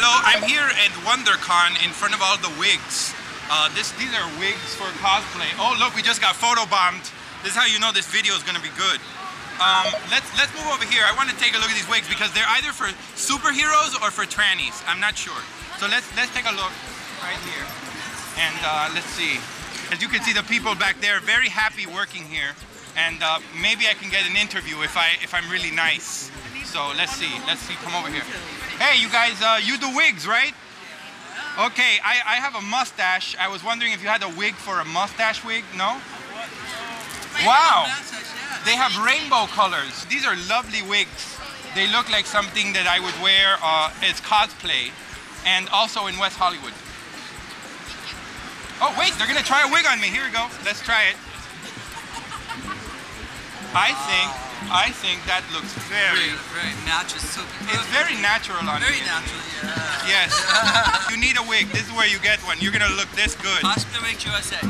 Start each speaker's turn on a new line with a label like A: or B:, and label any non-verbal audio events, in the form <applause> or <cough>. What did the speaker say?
A: Hello, I'm here at WonderCon in front of all the wigs. Uh, this, these are wigs for cosplay. Oh, look, we just got photobombed. This is how you know this video is gonna be good. Um, let's let's move over here. I want to take a look at these wigs because they're either for superheroes or for trannies. I'm not sure. So let's let's take a look right here, and uh, let's see. As you can see, the people back there very happy working here, and uh, maybe I can get an interview if I if I'm really nice. So let's see. Let's see. Come over here. Hey, you guys, uh, you do wigs, right? Okay, I, I have a mustache. I was wondering if you had a wig for a mustache wig. No? Wow. They have rainbow colors. These are lovely wigs. They look like something that I would wear uh, as cosplay and also in West Hollywood. Oh, wait, they're gonna try a wig on me. Here we go. Let's try it. I think, I think that looks very,
B: very, very natural. So
A: it's very natural on
B: very
A: you.
B: Very natural, yeah.
A: Yes. <laughs> you need a wig. This is where you get one. You're gonna look this good.
B: Cosplay Wig USA.